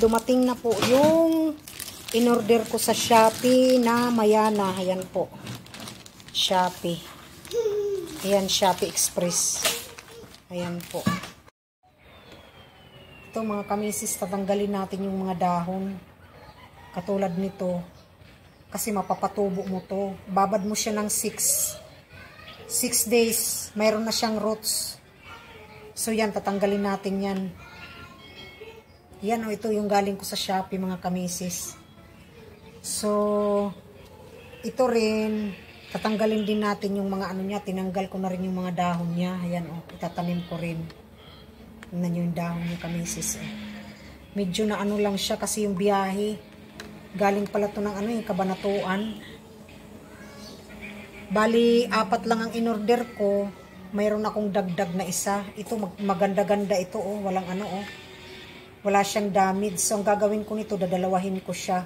dumating na po yung in-order ko sa Shopee na Mayana. Ayan po. Shopee. Ayan, Shopee Express. Ayan po. Ito mga kamisis, tatanggalin natin yung mga dahon. Katulad nito. Kasi mapapatubo mo to. Babad mo siya ng 6. 6 days. Mayroon na siyang roots. So yan, tatanggalin natin yan. Yan o, oh, ito yung galing ko sa Shopee mga kamisis. So, ito rin, tatanggalin din natin yung mga ano niya. Tinanggal ko na rin yung mga dahon niya. Ayan o, oh, itatanim ko rin. Tingnan yung dahon niya kamisis. Eh. Medyo na ano lang siya kasi yung biyahe. Galing pala to ng ano yung kabanatuan. Bali, apat lang ang inorder ko. Mayroon akong dagdag na isa. Ito, maganda-ganda ito oh. Walang ano oh wala siyang damage. So, ang gagawin ko nito, dadalawahin ko siya.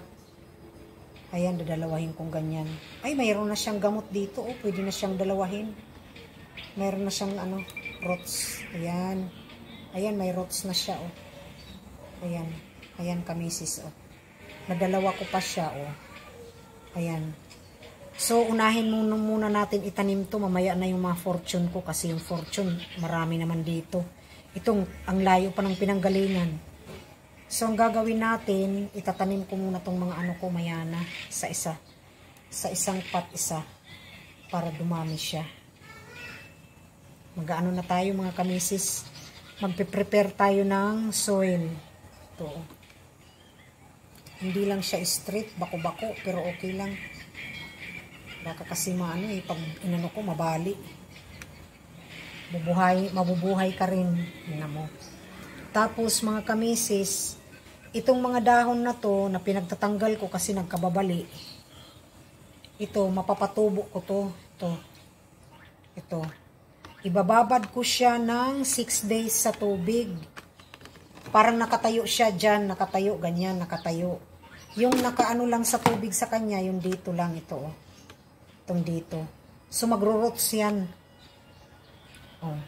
Ayan, dadalawahin kong ganyan. Ay, mayroon na siyang gamot dito. Oh, pwede na siyang dalawahin. Mayroon na siyang, ano, roots. Ayan. Ayan, may roots na siya, oh. Ayan. Ayan, kamisis, oh. Nadalawa ko pa siya, oh. Ayan. So, unahin muna, muna natin itanim to. Mamaya na yung mga fortune ko kasi yung fortune, marami naman dito. Itong, ang layo pa ng pinanggalingan. So, ang gagawin natin, itatanim ko muna tong mga ano ko, mayana, sa isa. Sa isang pot isa. Para dumami siya. Mag-ano na tayo mga kamisis. Magpe-prepare tayo ng soil. Ito. Hindi lang siya straight, bako-bako, pero okay lang. Baka kasi maano eh, pag inano ko, mabali. Bubuhay, mabubuhay ka rin. Yun mo. Tapos mga kamisis, itong mga dahon na to na pinagtatanggal ko kasi nagkababali. Ito mapapatubo ko to. Ito. Ito. Ibababad ko siya ng 6 days sa tubig. Parang nakatayo siya dyan nakatayo ganyan nakatayo. Yung nakaano lang sa tubig sa kanya yung dito lang ito oh. itong dito. So magro-roots yan. Oh.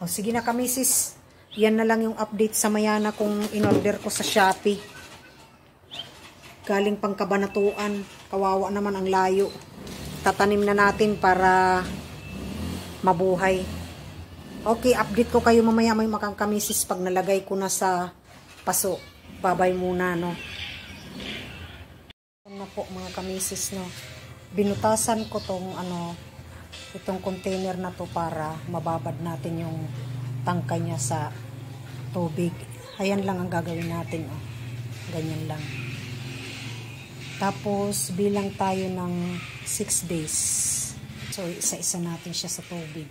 oh sige na kamisis yan na lang yung update sa Mayana kung in-order ko sa Shopee. Galing pang kabanatuan. Kawawa naman ang layo. Tatanim na natin para mabuhay. Okay, update ko kayo mamaya may makakamisis pag nalagay ko na sa paso. Babay muna, no? Ano po mga kamisis, no? Binutasan ko tong ano, itong container na to para mababad natin yung tangkay niya sa tubig. Ayan lang ang gagawin natin. Oh. Ganyan lang. Tapos, bilang tayo ng 6 days. So, isa-isa natin siya sa tubig.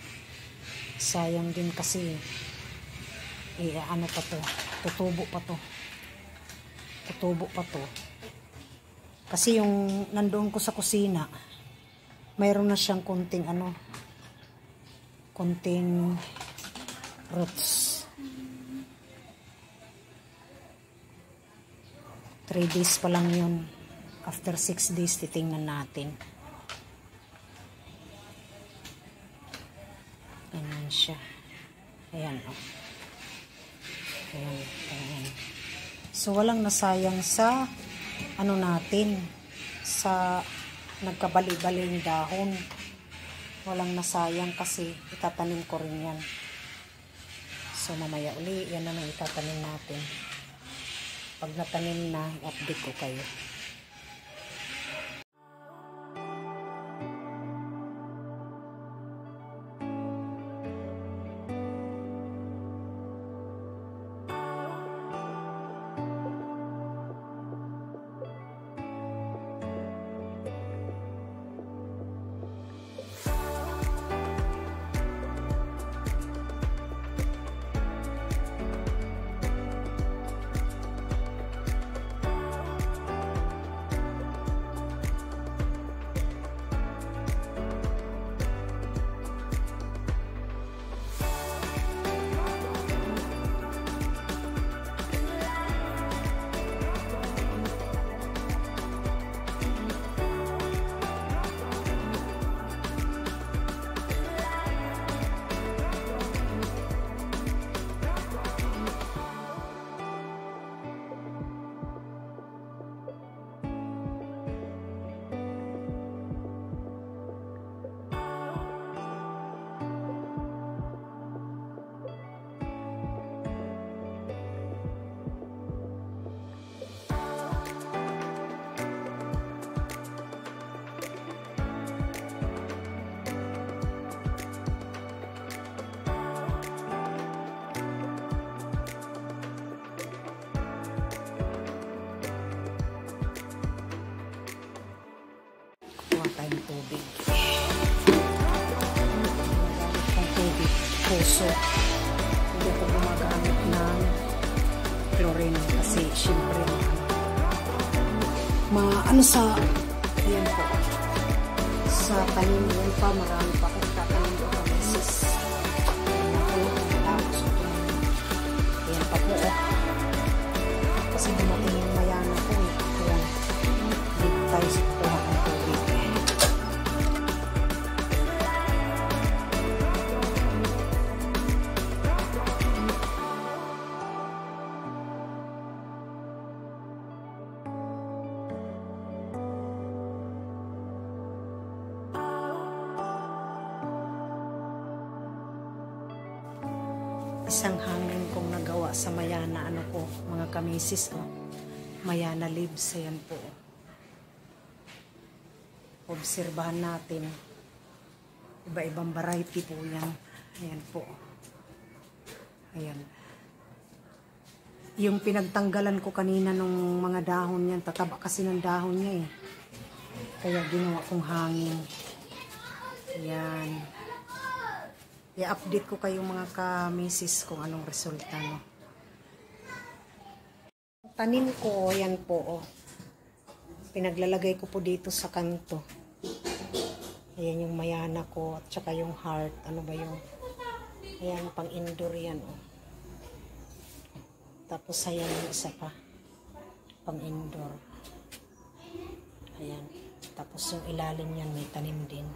Sayang din kasi, eh, ano pa to, tutubo pa to. Tutubo pa to. Kasi yung nandoon ko sa kusina, mayroon na siyang konting ano, konting roots. 3 days pa lang yun. After 6 days, titingnan natin. Ganyan siya. Ayan, oh. Ayan, ayan. So, walang nasayang sa ano natin, sa nagkabali-baling dahon. Walang nasayang kasi itatanim ko rin yan. So, mamaya uli, yan na nang itatanim natin. Pag natanim na, i-update ko kayo. Tayong tubig. Gumagamit ng tubig, puso. Hindi ako gumagamit ng chlorine kasi syempre ma ano sa yan po sa tanim pa marami pa akong tatanim ko isang hangin kong nagawa sa Mayana ano po, mga kamisis oh. Mayana leaves, ayan po. Obserbahan natin. Iba-ibang variety po yan. Ayan po. Ayan. Yung pinagtanggalan ko kanina nung mga dahon yan, tataba kasi ng dahon niya eh. Kaya ginawa kong hangin. Ayan. I-update ko kayong mga ka-misis kung anong resulta, no. Tanim ko, yan po, oh. Pinaglalagay ko po dito sa kanto. Ayan yung mayana ko, at saka yung heart. Ano ba yung, ayan, pang indoor yan, oh. Tapos, ayan yung isa pa. Pang indoor. Ayan. Tapos, yung ilalim yan, may tanim din.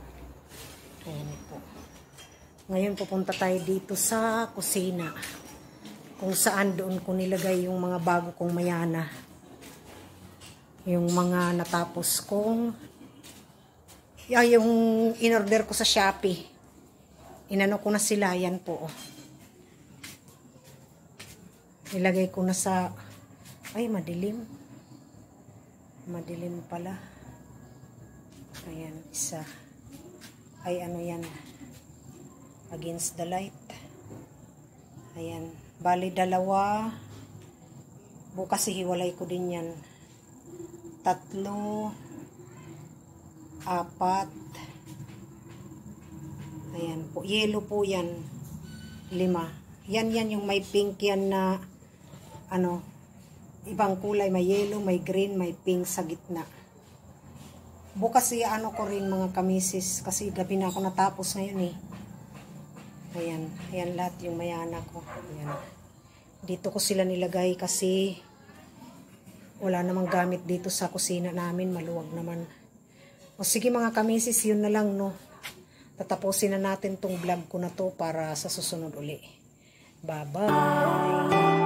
Ayan po. Ngayon pupunta tayo dito sa kusina. Kung saan doon ko nilagay yung mga bago kong mayana. Yung mga natapos kong ay, yung in-order ko sa Shopee. Inano ko na sila, yan po. oh. Nilagay ko na sa ay madilim. Madilim pala. Ayan, isa. Ay ano yan against the light. Ayan. Bali, dalawa. Bukas hiwalay ko din yan. Tatlo. Apat. Ayan po. Yellow po yan. Lima. Yan yan yung may pink yan na ano, ibang kulay. May yellow, may green, may pink sa gitna. Bukas ano ko rin mga kamisis kasi gabi na ako natapos ngayon eh. Ayan, ayan lahat yung mayana ko. Ayan. Dito ko sila nilagay kasi wala namang gamit dito sa kusina namin. Maluwag naman. O sige mga kamisis, yun na lang no. Tatapusin na natin tong vlog ko na to para sa susunod uli. Bye-bye!